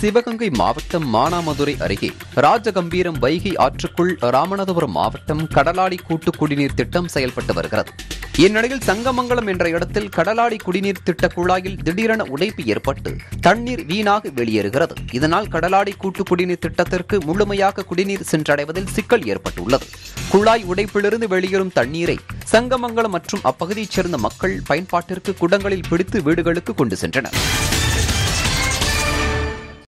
சிவகங்கை மாவட்டம் மானாமதுரை அருகே ராஜகம்பீரம் வைகை ஆற்றுக்குள் ராமநாதபுரம் மாவட்டம் கடலாடி கூட்டு குடிநீர் திட்டம் செயல்பட்டு வருகிறது. இந்நிலையில் சங்கமங்கலம் என்ற இடத்தில் கடலாடி குடிநீர் திட்ட குழாயில் திடீரென உடைப்பு ஏற்பட்டு தண்ணீர் வீணாக வெளியேறுகிறது. இதனால் கடலாடி கூட்டு குடிநீர் திட்டத்திற்கு முழுமையாக குடிநீர் சென்றடைவதில் சிக்கல் ஏற்பட்டுள்ளது. குழாய் உடைப்பிலிருந்து வெளியேறும் தண்ணீரை சங்கமங்கலம் மற்றும் அப்பகுதியைச் சேர்ந்த மக்கள் பயன்பாட்டிற்கு குடங்களில் பிடித்து வீடுகளுக்கு கொண்டு சென்றனர்.